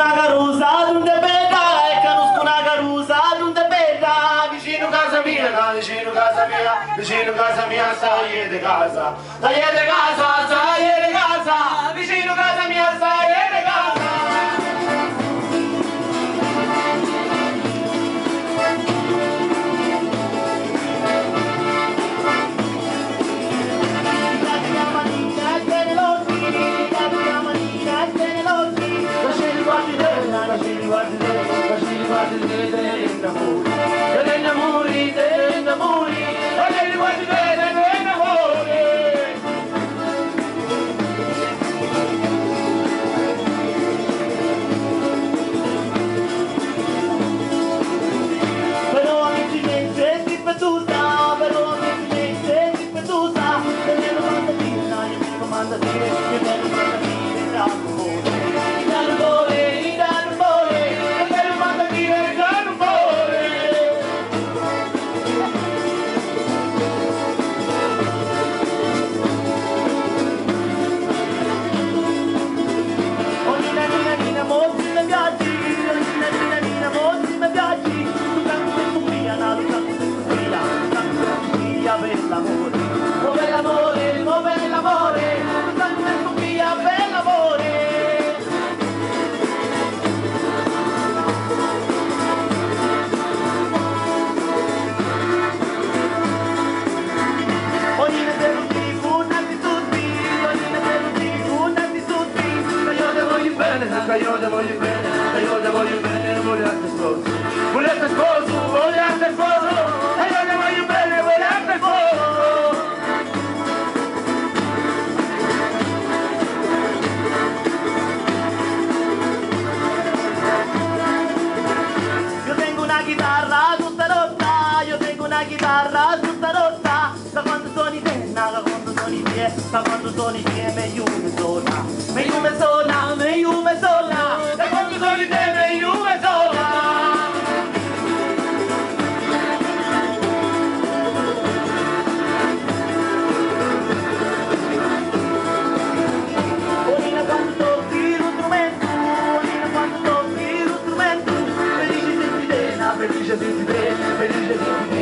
kunaga usado de beta, é canos kunaga usado de beta. Vizinho casa minha, na vizinho casa minha, vizinho casa minha, saia de casa, saia de casa, saia Thank you. la chitarra tutta rotta da quando sono in penna, da quando sono in pie da quando sono in pie meglio me sola meglio me sola meglio me sola da quando sono in pie meglio me sola. Felice di te, felice di te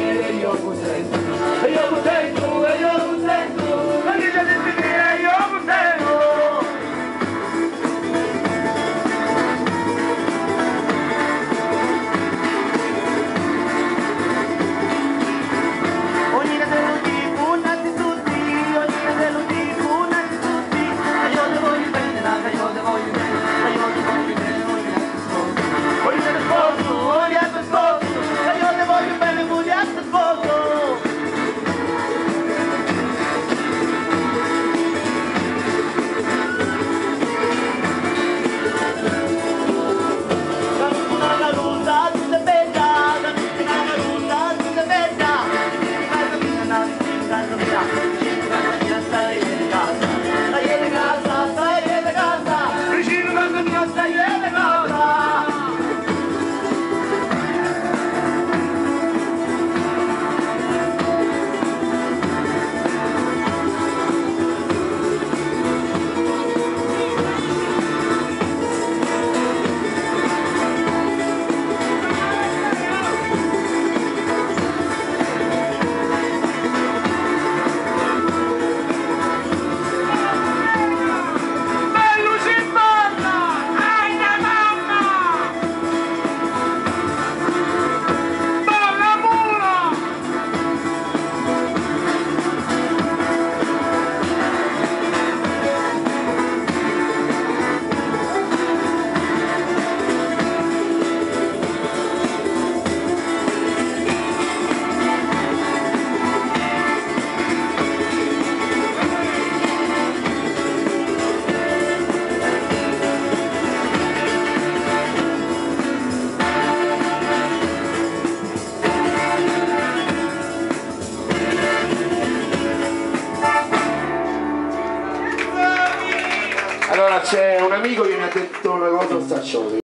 c'è un amico che mi ha detto una cosa sacciosa